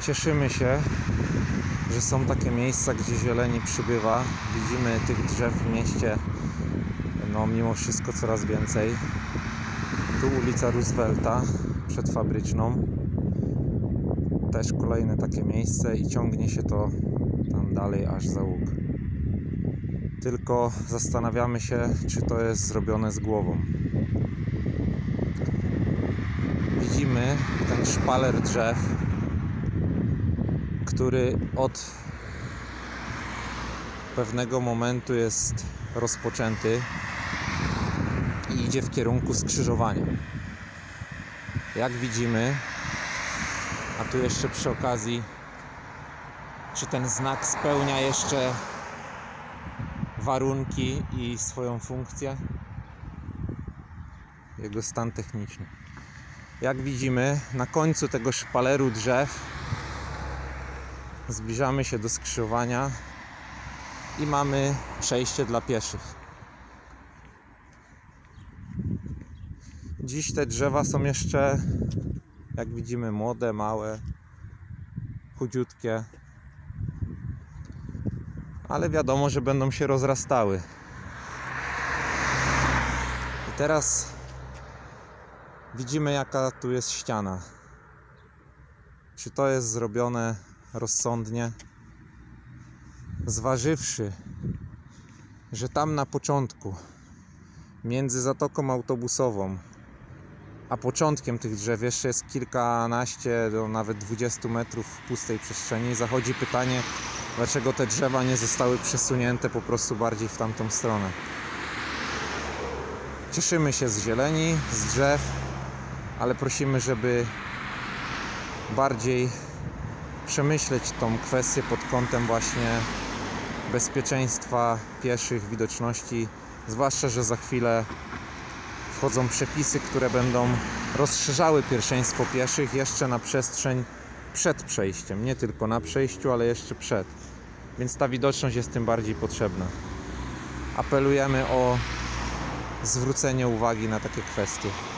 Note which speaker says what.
Speaker 1: Cieszymy się, że są takie miejsca, gdzie zieleni przybywa. Widzimy tych drzew w mieście, no mimo wszystko coraz więcej. Tu ulica Roosevelta przedfabryczną. Też kolejne takie miejsce i ciągnie się to tam dalej aż za łuk. Tylko zastanawiamy się, czy to jest zrobione z głową. Widzimy ten szpaler drzew, który od pewnego momentu jest rozpoczęty i idzie w kierunku skrzyżowania. Jak widzimy, a tu jeszcze przy okazji, czy ten znak spełnia jeszcze warunki i swoją funkcję? Jego stan techniczny. Jak widzimy, na końcu tego szpaleru drzew zbliżamy się do skrzyżowania i mamy przejście dla pieszych. Dziś te drzewa są jeszcze, jak widzimy, młode, małe, chudziutkie, ale wiadomo, że będą się rozrastały. I teraz widzimy, jaka tu jest ściana. Czy to jest zrobione rozsądnie? Zważywszy, że tam na początku, między zatoką autobusową, a początkiem tych drzew jeszcze jest kilkanaście do nawet 20 metrów pustej przestrzeni, zachodzi pytanie, dlaczego te drzewa nie zostały przesunięte po prostu bardziej w tamtą stronę. Cieszymy się z zieleni, z drzew, ale prosimy, żeby bardziej przemyśleć tą kwestię pod kątem właśnie bezpieczeństwa pieszych, widoczności, zwłaszcza, że za chwilę wchodzą przepisy, które będą rozszerzały pierwszeństwo pieszych jeszcze na przestrzeń przed przejściem, nie tylko na przejściu, ale jeszcze przed. Więc ta widoczność jest tym bardziej potrzebna. Apelujemy o zwrócenie uwagi na takie kwestie.